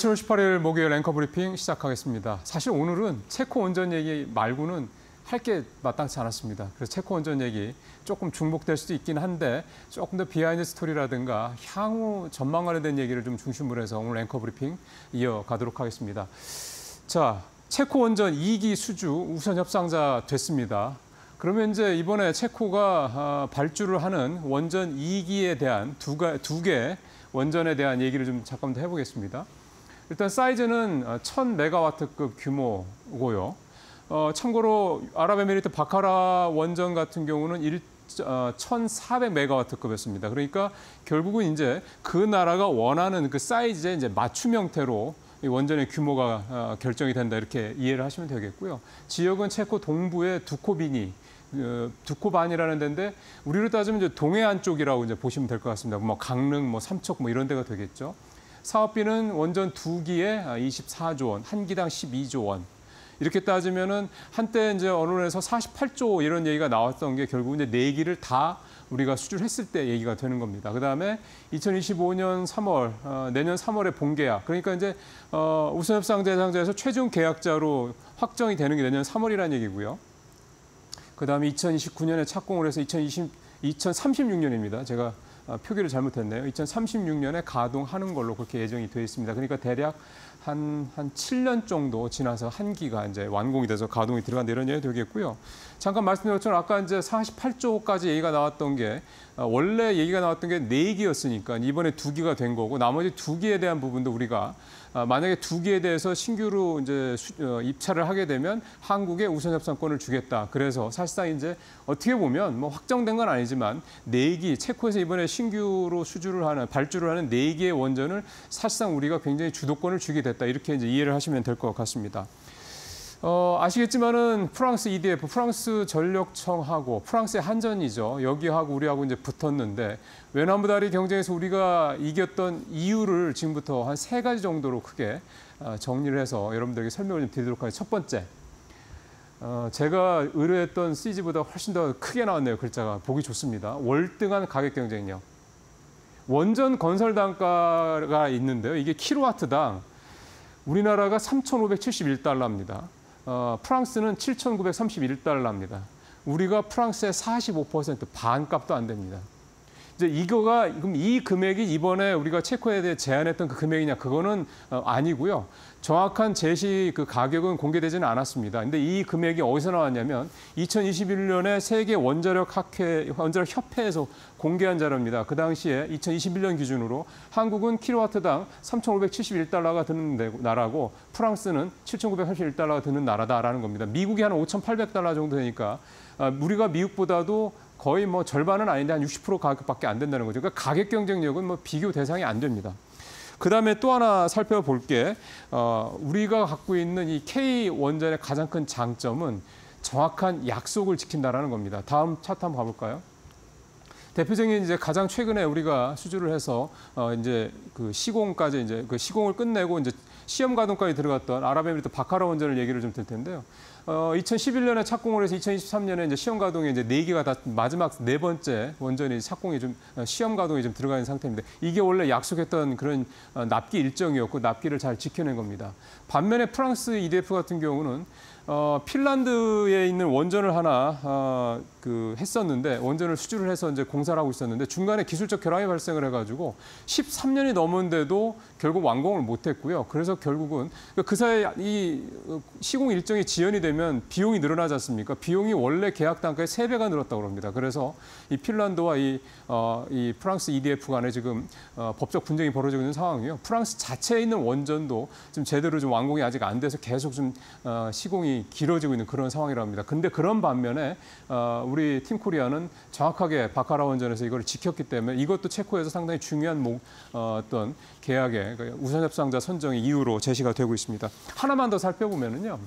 7월 18일 목요일 앵커 브리핑 시작하겠습니다. 사실 오늘은 체코 원전 얘기 말고는 할 게 마땅치 않았습니다. 그래서 체코 원전 얘기 조금 중복될 수도 있긴 한데 조금 더 behind story라든가 향후 전망 관련된 얘기를 좀 중심으로 해서 오늘 앵커 브리핑 이어가도록 하겠습니다. 자, 체코 원전 2기 수주 우선 협상자 됐습니다. 그러면 이제 이번에 체코가 아, 발주를 하는 원전 2기에 대한 두개 원전에 대한 얘기를 좀 잠깐 더 해보겠습니다. 일단 사이즈는 1000메가와트급 규모고요. 어, 참고로 아랍에미리트 바카라 원전 같은 경우는 1, 어, 1,400메가와트급이었습니다. 그러니까 결국은 이제 그 나라가 원하는 그 사이즈에 이제 맞춤 형태로 이 원전의 규모가 어, 결정이 된다 이렇게 이해를 하시면 되겠고요. 지역은 체코 동부의 두코비니 어, 두코반이라는 데인데 우리로 따지면 이제 동해안 쪽이라고 이제 보시면 될 것 같습니다. 뭐 강릉, 뭐 삼척 뭐 이런 데가 되겠죠. 사업비는 원전 두 기에 24조 원, 한 기당 12조 원. 이렇게 따지면은 한때 이제 언론에서 48조 이런 얘기가 나왔던 게 결국 이제 네 기를 다 우리가 수주를 했을 때 얘기가 되는 겁니다. 그다음에 2025년 3월 어, 내년 3월에 본계약 그러니까 이제 어, 우선협상 대상자에서 최종 계약자로 확정이 되는 게 내년 3월이라는 얘기고요. 그다음에 2029년에 착공을 해서 2020 2036년입니다. 제가 어, 표기를 잘못했네요. 2036년에 가동하는 걸로 그렇게 예정이 되어 있습니다. 그러니까 대략 한, 한 7년 정도 지나서 한 기가 이제 완공이 돼서 가동이 들어간다 이런 얘기 되겠고요. 잠깐 말씀드린 것처럼 아까 이제 48조까지 얘기가 나왔던 게 어, 원래 얘기가 나왔던 게 4기였으니까 이번에 2기가 된 거고 나머지 2기에 대한 부분도 우리가 아, 만약에 두 개에 대해서 신규로 이제 어, 입찰을 하게 되면 한국에 우선 협상권을 주겠다. 그래서 사실상 이제 어떻게 보면 뭐 확정된 건 아니지만 네기 체코에서 이번에 신규로 수주를 하는 발주를 하는 네 개의 원전을 사실상 우리가 굉장히 주도권을 주게 됐다. 이렇게 이제 이해를 하시면 될 것 같습니다. 어, 아시겠지만은 프랑스 EDF, 프랑스 전력청하고 프랑스의 한전이죠. 여기하고 우리하고 이제 붙었는데 외나무 다리 경쟁에서 우리가 이겼던 이유를 지금부터 한 세 가지 정도로 크게 어, 정리를 해서 여러분들에게 설명을 좀 드리도록 하겠습니다. 첫 번째, 어, 제가 의뢰했던 CG보다 훨씬 더 크게 나왔네요. 글자가 보기 좋습니다. 월등한 가격 경쟁력. 원전 건설 단가가 있는데요. 이게 킬로와트당 우리나라가 3,571달러입니다. 어, 프랑스는 7,931달러입니다. 우리가 프랑스의 45% 반값도 안 됩니다. 이제 이거가 그럼 이 금액이 이번에 우리가 체코에 대해 제안했던 그 금액이냐 그거는 어, 아니고요. 정확한 제시 그 가격은 공개되지는 않았습니다. 근데 이 금액이 어디서 나왔냐면 2021년에 세계 원자력 학회 원자력 협회에서 공개한 자료입니다. 그 당시에 2021년 기준으로 한국은 킬로와트당 3,571달러가 드는 나라고 프랑스는 7,981달러가 드는 나라다라는 겁니다. 미국이 한 5,800달러 정도 되니까 아, 우리가 미국보다도 거의 뭐 절반은 아닌데 한 60% 가격밖에 안 된다는 거죠. 그러니까 가격 경쟁력은 뭐 비교 대상이 안 됩니다. 그다음에 또 하나 살펴볼 게 어, 우리가 갖고 있는 이 K 원전의 가장 큰 장점은 정확한 약속을 지킨다라는 겁니다. 다음 차트 한번 봐볼까요? 대표적인 이제 가장 최근에 우리가 수주를 해서 어 이제 그 시공까지 이제 그 시공을 끝내고 이제 시험 가동까지 들어갔던 아랍에미리트 바카라 원전을 얘기를 좀 들 텐데요. 어, 2011년에 착공을 해서 2023년에 이제 시험 가동에 이제 네 개가 다 마지막 네 번째 원전이 착공이 좀 어, 시험 가동이 좀 들어가 있는 상태입니다. 이게 원래 약속했던 그런 어, 납기 일정이었고 납기를 잘 지켜낸 겁니다. 반면에 프랑스 EDF 같은 경우는 어, 핀란드에 있는 원전을 하나 어, 그 했었는데 원전을 수주를 해서 이제 공사를 하고 있었는데 중간에 기술적 결함이 발생을 해가지고 13년이 넘은데도 결국 완공을 못했고요. 그래서 결국은 그 사이에 이 시공 일정이 지연이 되면 비용이 늘어나지 않습니까? 비용이 원래 계약 단가의 세배가 늘었다고 합니다. 그래서 이 핀란드와 이, 어, 이 프랑스 EDF 간에 지금 어, 법적 분쟁이 벌어지고 있는 상황이요. 프랑스 자체에 있는 원전도 좀 제대로 좀 완공이 아직 안 돼서 계속 좀 어, 시공이 길어지고 있는 그런 상황이라 합니다. 근데 그런 반면에 어, 우리 팀 코리아는 정확하게 바카라 원전에서 이걸 지켰기 때문에 이것도 체코에서 상당히 중요한 목, 어, 어떤 계약의 그 우선 협상자 선정의 이유로 제시가 되고 있습니다. 하나만 더 살펴보면은요.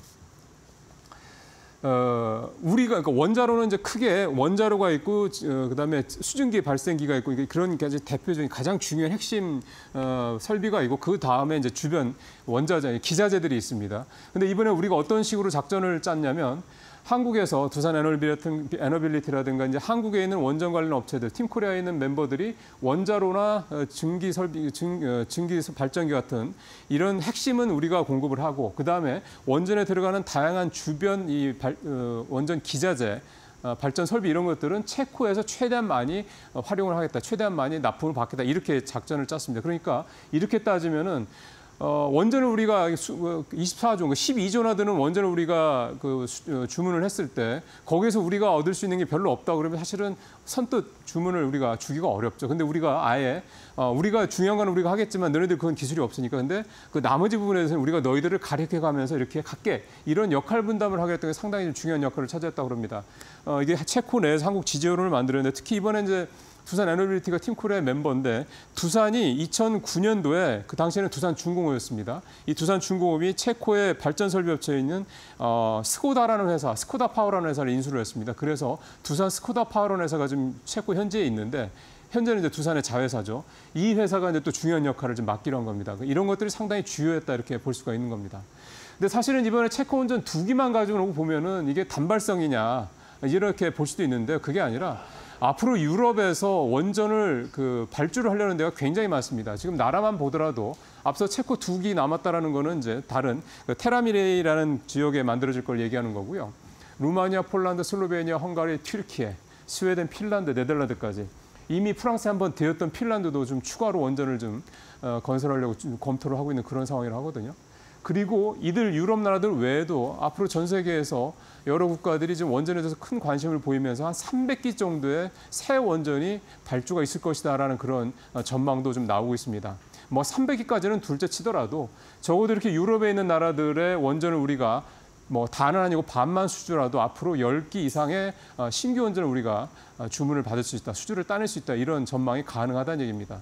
어, 우리가 그러니까 원자로는 이제 크게 원자로가 있고 어, 그다음에 수증기 발생기가 있고 그런 게 대표적인 가장 중요한 핵심 어, 설비가 있고 그 다음에 이제 주변 원자재 기자재들이 있습니다. 근데 이번에 우리가 어떤 식으로 작전을 짰냐면 한국에서 두산 에너빌리티- 에너빌리티라든가 이제 한국에 있는 원전 관련 업체들, 팀코리아에 있는 멤버들이 원자로나 어, 증기 설비, 증, 어, 증기 발전기 같은 이런 핵심은 우리가 공급을 하고 그 다음에 원전에 들어가는 다양한 주변 이 발- 어, 원전 기자재 어, 발전 설비 이런 것들은 체코에서 최대한 많이 어, 활용을 하겠다, 최대한 많이 납품을 받겠다 이렇게 작전을 짰습니다. 그러니까 이렇게 따지면은 어, 원전을 우리가 수, 어, 24조, 12조나 되는 원전을 우리가 그 수- 어, 주문을 했을 때 거기에서 우리가 얻을 수 있는 게 별로 없다 그러면 사실은 선뜻 주문을 우리가 주기가 어렵죠. 근데 우리가 아예 어, 우리가 중요한 건 우리가 하겠지만 너네들 그건 기술이 없으니까 근데 그 나머지 부분에서는 우리가 너희들을 가르쳐 가면서 이렇게 갖게 이런 역할 분담을 하겠다는 게 상당히 좀 중요한 역할을 차지했다고 합니다. 어, 이게 체코 내에서 한국 지지 여론을 만들었는데 특히 이번에 이제 두산 에너빌리티가 팀코리아 멤버인데 두산이 2009년도에 그 당시에는 두산 중공업이었습니다. 이 두산 중공업이 체코의 발전 설비 업체에 있는 어, 스코다라는 회사, 스코다 파워라는 회사를 인수를 했습니다. 그래서 두산 스코다 파워라는 회사가 지금 체코 현지에 있는데 현재는 이제 두산의 자회사죠. 이 회사가 이제 또 중요한 역할을 좀 맡기로 한 겁니다. 이런 것들이 상당히 주효했다 이렇게 볼 수가 있는 겁니다. 근데 사실은 이번에 체코 원전 두 기만 가지고 보면은 이게 단발성이냐 이렇게 볼 수도 있는데 그게 아니라 앞으로 유럽에서 원전을 그 발주를 하려는 데가 굉장히 많습니다. 지금 나라만 보더라도 앞서 체코 두 기 남았다라는 거는 이제 다른 그 테멜린이라는 지역에 만들어질 걸 얘기하는 거고요. 루마니아, 폴란드, 슬로베니아, 헝가리, 튀르키예, 스웨덴, 핀란드, 네덜란드까지 이미 프랑스에 한번 되었던 핀란드도 좀 추가로 원전을 좀 어, 건설하려고 좀 검토를 하고 있는 그런 상황이라 하거든요. 그리고 이들 유럽 나라들 외에도 앞으로 전 세계에서 여러 국가들이 지금 원전에 대해서 큰 관심을 보이면서 한 300기 정도의 새 원전이 발주가 있을 것이다라는 그런 어, 전망도 좀 나오고 있습니다. 뭐 300기까지는 둘째 치더라도 적어도 이렇게 유럽에 있는 나라들의 원전을 우리가 뭐 다는 아니고 반만 수주라도 앞으로 10기 이상의 어, 신규 원전을 우리가 어, 주문을 받을 수 있다, 수주를 따낼 수 있다 이런 전망이 가능하다는 얘기입니다.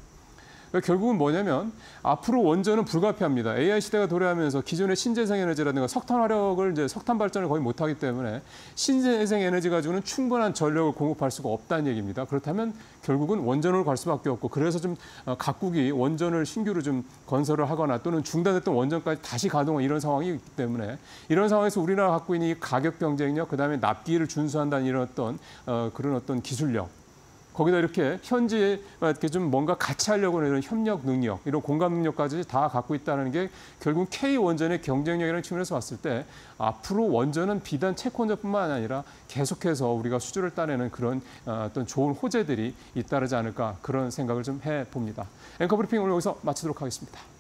그러니까 결국은 뭐냐면 앞으로 원전은 불가피합니다. AI 시대가 도래하면서 기존의 신재생 에너지라든가 석탄 화력을 이제 석탄 발전을 거의 못하기 때문에 신재생 에너지 가지고는 충분한 전력을 공급할 수가 없다는 얘기입니다. 그렇다면 결국은 원전으로 갈 수밖에 없고 그래서 좀 어, 각국이 원전을 신규로 좀 건설을 하거나 또는 중단됐던 원전까지 다시 가동한 이런 상황이 있기 때문에 이런 상황에서 우리나라가 갖고 있는 이 가격 경쟁력 그다음에 납기를 준수한다는 이런 어떤 어, 그런 어떤 기술력 거기다 이렇게 현지에 이렇게 좀 뭔가 같이 하려고 하는 이런 협력 능력, 이런 공감 능력까지 다 갖고 있다는 게 결국 K 원전의 경쟁력이라는 측면에서 봤을 때 앞으로 원전은 비단 원전뿐만 아니라 계속해서 우리가 수주를 따내는 그런 어, 어떤 좋은 호재들이 잇따르지 않을까 그런 생각을 좀 해봅니다. 앵커 브리핑 오늘 여기서 마치도록 하겠습니다.